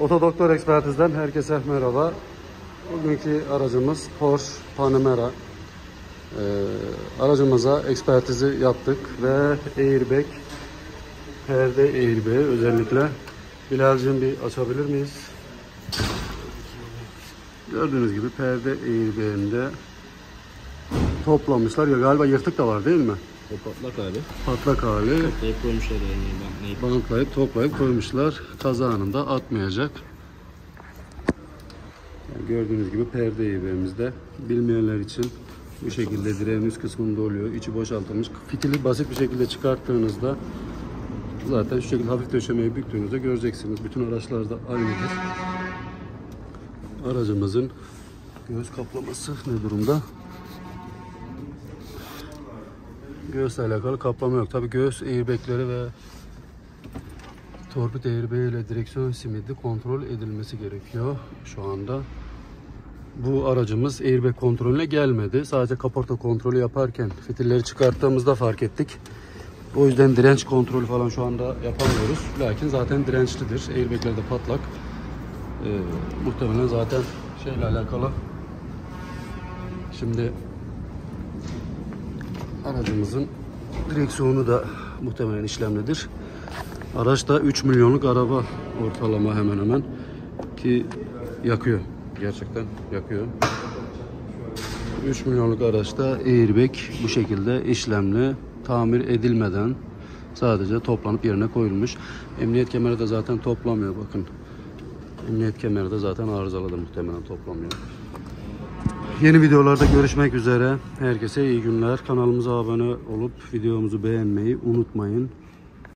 Oto Doktor Ekspertiz'den herkese merhaba. Bugünkü aracımız Porsche Panamera. Ee, aracımıza ekspertizi yaptık ve airbag, perde airbag özellikle. Bilal'cim bir açabilir miyiz? Gördüğünüz gibi perde airbag'inde toplamışlar. Ya galiba yırtık da var değil mi? O patlak abi. Patlak hali. Toplayıp koymuşlar yani ben neyip. bantlayıp toplayıp koymuşlar. Kaza anında atmayacak. Yani gördüğünüz gibi perde eğimimizde. Bilmeyenler için bu şekilde direğin üst kısmında oluyor. İçi boşaltılmış. Fitili basit bir şekilde çıkarttığınızda zaten şu şekilde hafif döşemeyi büktüğünüzde göreceksiniz. Bütün araçlarda aynıdır. Aracımızın göğüs kaplaması ne durumda? Göğüsle alakalı kaplama yok. Tabii göğüs airbagleri ve torpid airbag ile direksiyon simidi kontrol edilmesi gerekiyor şu anda. Bu aracımız airbag kontrolüne gelmedi. Sadece kaporta kontrolü yaparken fitilleri çıkarttığımızda fark ettik. O yüzden direnç kontrolü falan şu anda yapamıyoruz. Lakin zaten dirençlidir. Airbagler de patlak. Ee, muhtemelen zaten şeyle alakalı. Şimdi Aracımızın direksiyonu da muhtemelen işlemlidir. Araç da 3 milyonluk araba ortalama hemen hemen ki yakıyor. Gerçekten yakıyor. 3 milyonluk araçta airbag bu şekilde işlemli tamir edilmeden sadece toplanıp yerine koyulmuş. Emniyet kemeri de zaten toplamıyor bakın. Emniyet kemeri de zaten arızalıdır muhtemelen toplamıyor. Yeni videolarda görüşmek üzere. Herkese iyi günler. Kanalımıza abone olup videomuzu beğenmeyi unutmayın.